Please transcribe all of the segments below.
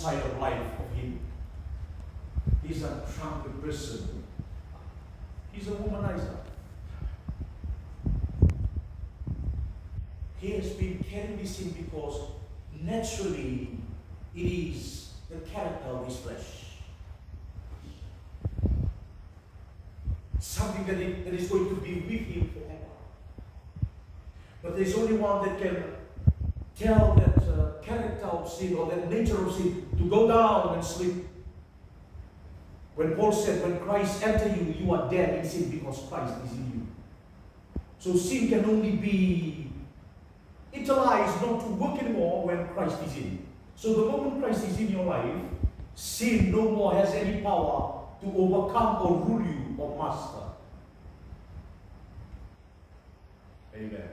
side of life of him. He's a drunken person. He's a womanizer. He has been carrying this sin because naturally it is the character of his flesh. Something that, it, that is going to be with him forever. But there's only one that can tell that character of sin or that nature of sin to go down and sleep. When Paul said, when Christ enter you, you are dead in sin because Christ is in you. So sin can only be utilized not to work anymore when Christ is in. So the moment Christ is in your life, sin no more has any power to overcome or rule you or master. Amen.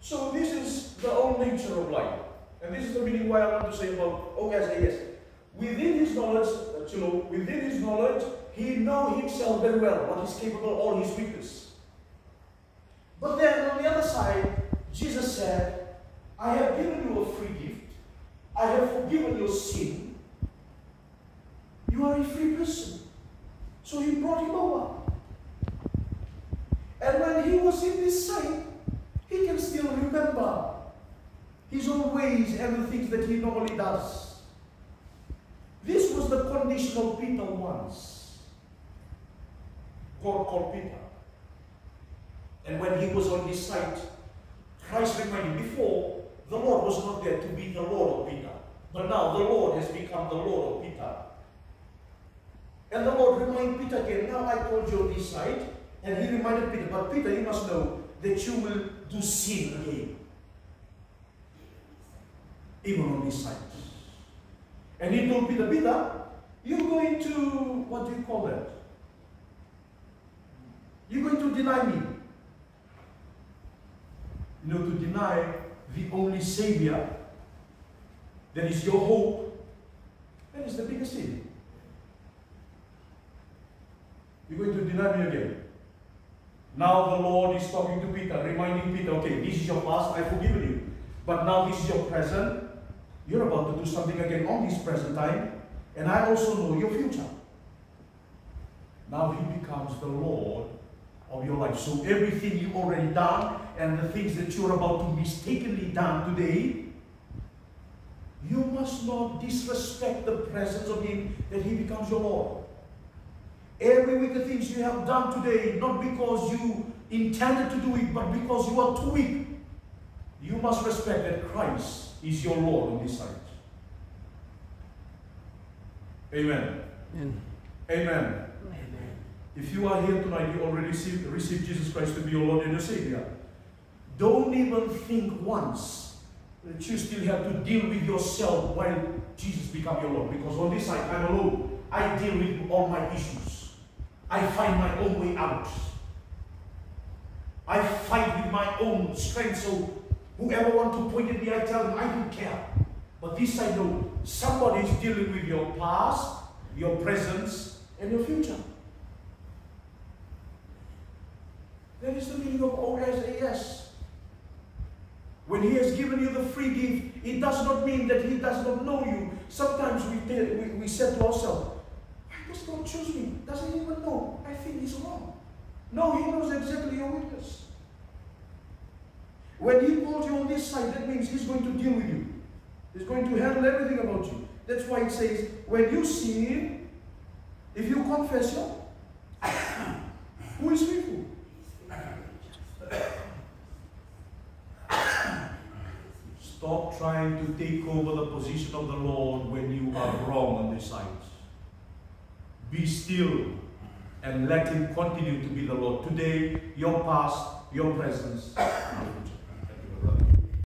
So this is the old nature of life. And this is the meaning why I want to say about, oh yes, yes. Within his knowledge, uh, you know, within his knowledge, he know himself very well, what he's capable, all his weakness. But then on the other side, Jesus said, I have given you a free gift. I have forgiven your sin. You are a free person. So he brought him over. And when he was in this sight, he can still remember his own ways and the things that he normally does. This was the condition of Peter once. God called Peter. And when he was on his side, Christ reminded him before, the Lord was not there to be the Lord of Peter. But now the Lord has become the Lord of Peter. And the Lord reminded Peter again, now I told you on this side, and he reminded Peter, but Peter, you must know that you will do sin again. Even on this side. And he told Peter, Peter, you're going to, what do you call that? You're going to deny me. You know, to deny the only Savior that is your hope, that is the biggest sin. You're going to deny me again. Now the Lord is talking to Peter, reminding Peter, okay, this is your past, I've forgiven you. But now this is your present. You're about to do something again on this present time, and I also know your future. Now he becomes the Lord of your life. So everything you already done and the things that you're about to mistakenly done today, you must not disrespect the presence of Him that He becomes your Lord. Every wicked things you have done today, not because you intended to do it, but because you are too weak, you must respect that Christ is your Lord on this side. Amen. Amen. Amen. If you are here tonight, you already received, received Jesus Christ to be your Lord and your Savior. Don't even think once that you still have to deal with yourself while Jesus become your Lord. Because on this side, I'm alone. I deal with all my issues. I find my own way out. I fight with my own strength. So whoever want to point at me, I tell them I don't care. But this I know, somebody is dealing with your past, your present, and your future. That is the meaning of OSAS. When He has given you the free gift, it does not mean that He does not know you. Sometimes we, tell, we, we said to ourselves, why does God choose me? Doesn't He even know? I think He's wrong. No, He knows exactly your weakness. When He calls you on this side, that means He's going to deal with you. He's going to handle everything about you. That's why it says, when you sin, if you confess your, who is faithful? Stop trying to take over the position of the Lord when you are wrong on this side. Be still and let Him continue to be the Lord. Today, your past, your presence.